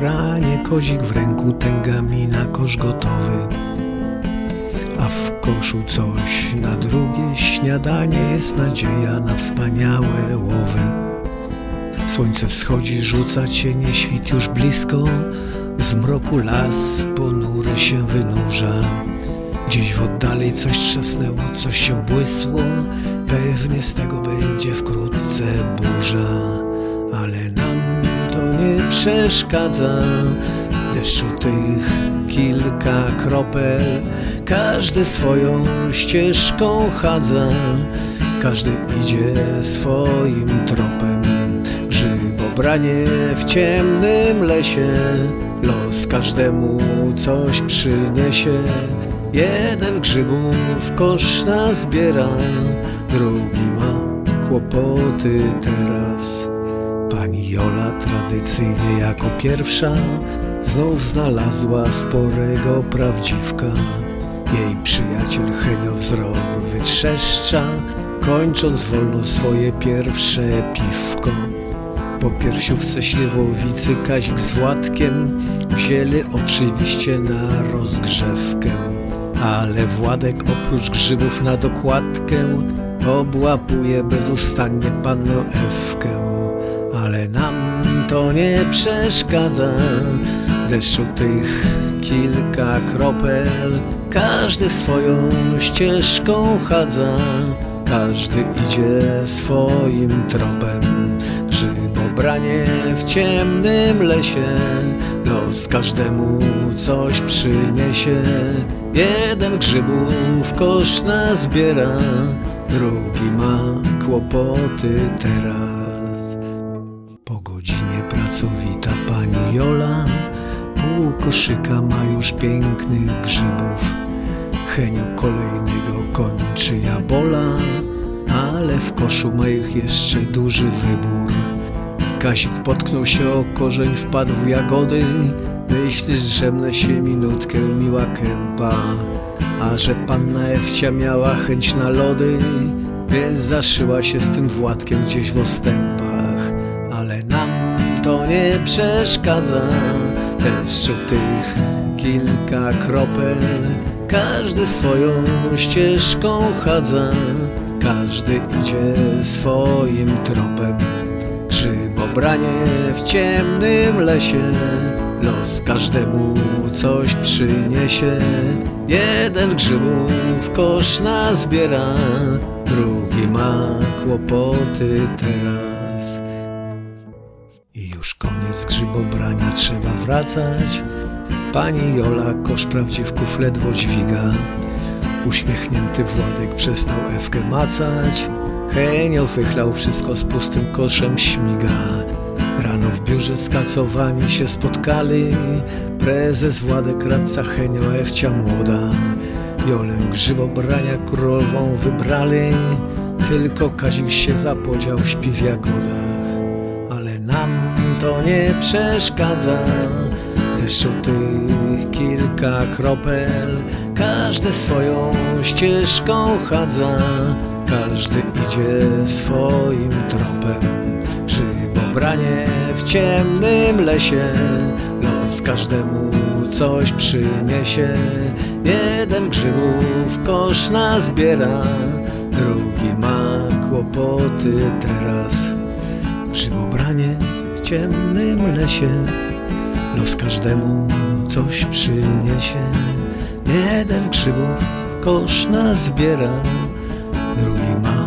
grzybobranie, kozik w ręku, tęgami na kosz gotowy. A w koszu coś na drugie śniadanie jest nadzieja na wspaniałe łowy. Słońce wschodzi, rzuca cienie, świt już blisko, z mroku las ponury się wynurza. Gdzieś w oddali coś trzasnęło, coś się błysło, pewnie z tego będzie wkrótce burza, ale nie przeszkadza. Deszczu tych kilka kropel, każdy swoją ścieżką chadza, każdy idzie swoim tropem. Grzybobranie w ciemnym lesie, los każdemu coś przyniesie. Jeden grzybów kosz zbiera, drugi ma kłopoty teraz. Pani Jola tradycyjnie jako pierwsza znów znalazła sporego prawdziwka. Jej przyjaciel Henio wzrok wytrzeszcza, kończąc wolno swoje pierwsze piwko. Po piersiówce śliwowicy Kazik z Władkiem wzięli oczywiście na rozgrzewkę. Ale Władek oprócz grzybów na dokładkę obłapuje bezustannie pannę Ewkę. Ale nam to nie przeszkadza, deszczu tych kilka kropel, każdy swoją ścieżką chadza, każdy idzie swoim tropem. Grzybobranie w ciemnym lesie, los każdemu coś przyniesie. Jeden grzybów kosz zbiera, drugi ma kłopoty teraz. Pracowita pani Jola pół koszyka ma już pięknych grzybów. Henio kolejnego kończy jabola, ale w koszu ma ich jeszcze duży wybór. Kazik potknął się o korzeń, wpadł w jagody, myśli zrzemne się minutkę miła kępa. A że panna Ewcia miała chęć na lody, więc zaszyła się z tym Władkiem gdzieś w ostępach. To nie przeszkadza, deszczu tych kilka kropel, każdy swoją ścieżką chadza, każdy idzie swoim tropem. Grzybobranie w ciemnym lesie, los każdemu coś przyniesie. Jeden grzybów kosz zbiera, drugi ma kłopoty teraz. I już koniec grzybobrania trzeba wracać. Pani Jola kosz prawdziwków ledwo dźwiga. Uśmiechnięty Władek przestał Ewkę macać. Henio wychlał wszystko z pustym koszem śmiga. Rano w biurze skacowani się spotkali. Prezes Władek, radca Henio, Ewcia młoda. Jolę grzybobrania królową wybrali. Tylko Kazik się zapodział, śpi w jagodach. Ale nam to nie przeszkadza. Deszczu tych kilka kropel, każdy swoją ścieżką chadza, każdy idzie swoim tropem. Grzybobranie w ciemnym lesie, los każdemu coś przyniesie. Jeden grzybów kosz zbiera, drugi ma kłopoty teraz. Grzybobranie w ciemnym lesie, los każdemu coś przyniesie. Jeden grzybów kosz zbiera, drugi ma